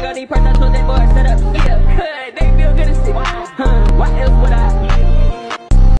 nigga, these parts, I told that boy, set up.